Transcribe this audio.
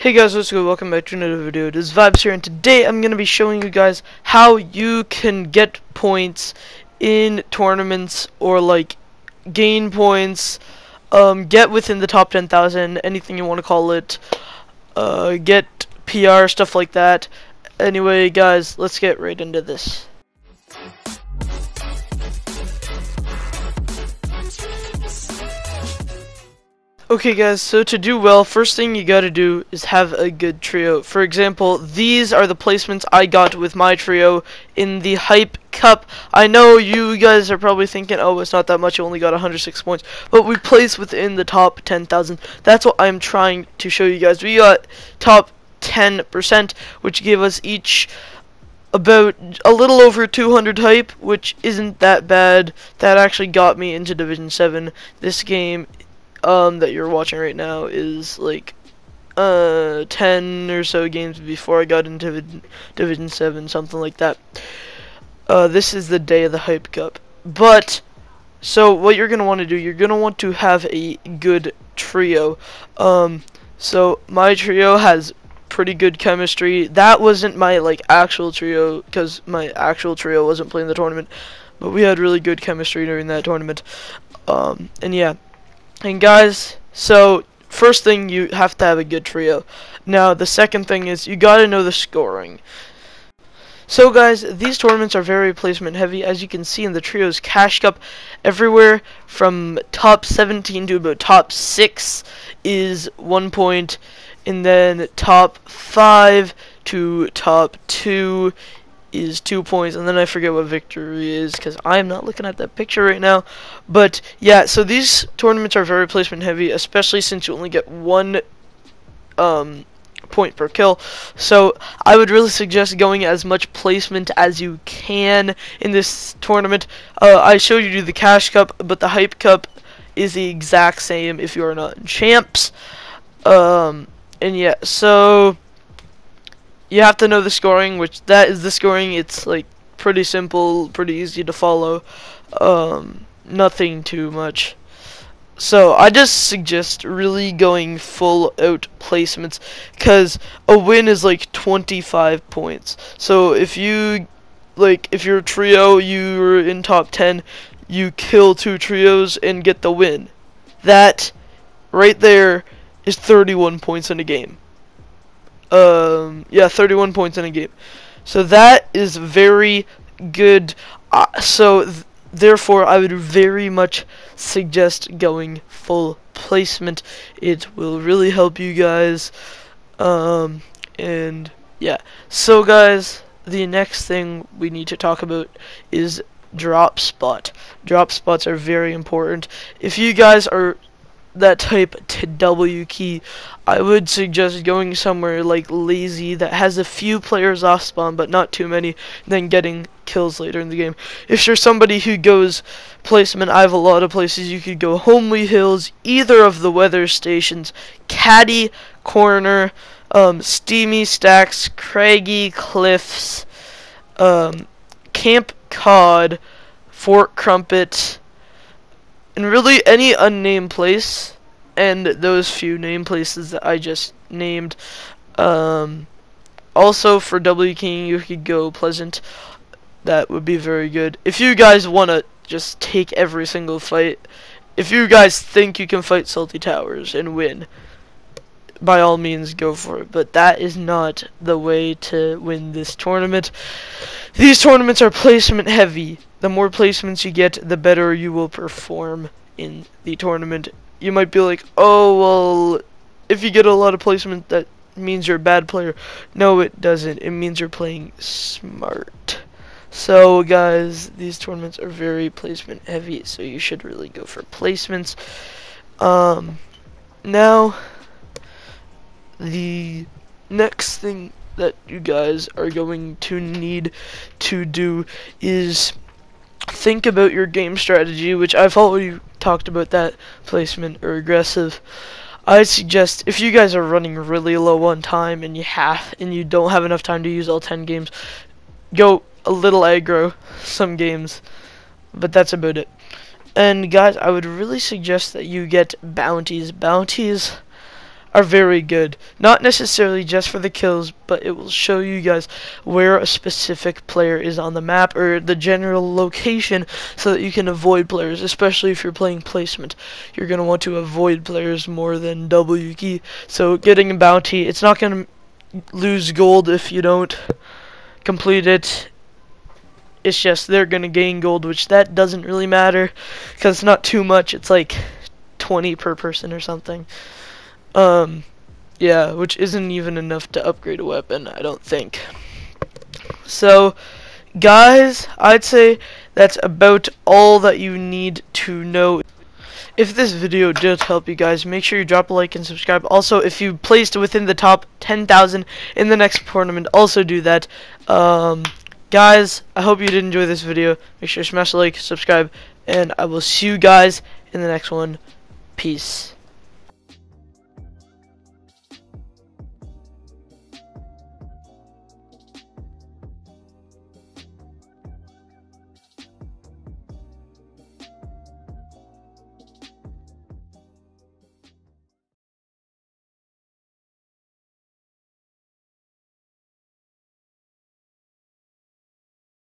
Hey guys, what's good? Welcome back to another video. It is Vibes here, and today I'm going to be showing you guys how you can get points in tournaments or like gain points, um, get within the top 10,000, anything you want to call it, uh, get PR, stuff like that. Anyway, guys, let's get right into this. Okay guys, so to do well, first thing you gotta do is have a good trio. For example, these are the placements I got with my trio in the Hype Cup. I know you guys are probably thinking, oh, it's not that much, you only got 106 points. But we placed within the top 10,000. That's what I'm trying to show you guys. We got top 10%, which gave us each about a little over 200 hype, which isn't that bad. That actually got me into Division 7. This game um, that you're watching right now is like uh 10 or so games before I got into Division 7, something like that. Uh, this is the day of the Hype Cup. But, so what you're going to want to do, you're going to want to have a good trio. Um, so my trio has pretty good chemistry. That wasn't my like actual trio because my actual trio wasn't playing the tournament, but we had really good chemistry during that tournament. Um, and yeah, and guys, so first thing you have to have a good trio. Now the second thing is you gotta know the scoring. So guys, these tournaments are very placement heavy as you can see in the trios cash cup everywhere from top 17 to about top 6 is 1 point and then top 5 to top 2 is two points, and then I forget what victory is because I'm not looking at that picture right now. But yeah, so these tournaments are very placement heavy, especially since you only get one um, point per kill. So I would really suggest going as much placement as you can in this tournament. Uh, I showed you the Cash Cup, but the Hype Cup is the exact same if you are not champs. Um, and yeah, so you have to know the scoring, which that is the scoring. It's like pretty simple, pretty easy to follow. Um, nothing too much. So I just suggest really going full out placements because a win is like 25 points. So if you like if you're a trio, you're in top 10, you kill two trios and get the win. That right there is 31 points in a game um, yeah, 31 points in a game. So that is very good. Uh, so th therefore, I would very much suggest going full placement. It will really help you guys. Um, and yeah. So guys, the next thing we need to talk about is drop spot. Drop spots are very important. If you guys are that type to W key, I would suggest going somewhere like Lazy that has a few players off spawn but not too many, then getting kills later in the game. If you're somebody who goes placement, I have a lot of places you could go. Homely Hills, either of the weather stations, Catty Corner, um, Steamy Stacks, Craggy Cliffs, um, Camp Cod, Fort Crumpet, and really any unnamed place and those few name places that I just named um, also for W King you could go Pleasant. That would be very good. If you guys want to just take every single fight if you guys think you can fight Salty Towers and win by all means go for it but that is not the way to win this tournament these tournaments are placement heavy the more placements you get, the better you will perform in the tournament. You might be like, oh, well, if you get a lot of placement, that means you're a bad player. No, it doesn't. It means you're playing smart. So, guys, these tournaments are very placement heavy, so you should really go for placements. Um, now, the next thing that you guys are going to need to do is think about your game strategy, which I've already talked about that placement or aggressive. I suggest if you guys are running really low on time and you have and you don't have enough time to use all 10 games, go a little aggro some games, but that's about it. And guys, I would really suggest that you get bounties. Bounties are very good. Not necessarily just for the kills, but it will show you guys where a specific player is on the map or the general location so that you can avoid players, especially if you're playing placement. You're going to want to avoid players more than W key. So getting a bounty, it's not going to lose gold if you don't complete it. It's just they're going to gain gold, which that doesn't really matter because it's not too much. It's like 20 per person or something. Um, yeah, which isn't even enough to upgrade a weapon, I don't think. So, guys, I'd say that's about all that you need to know. If this video did help you guys, make sure you drop a like and subscribe. Also, if you placed within the top 10,000 in the next tournament, also do that. Um, guys, I hope you did enjoy this video. Make sure to smash the like, subscribe, and I will see you guys in the next one. Peace.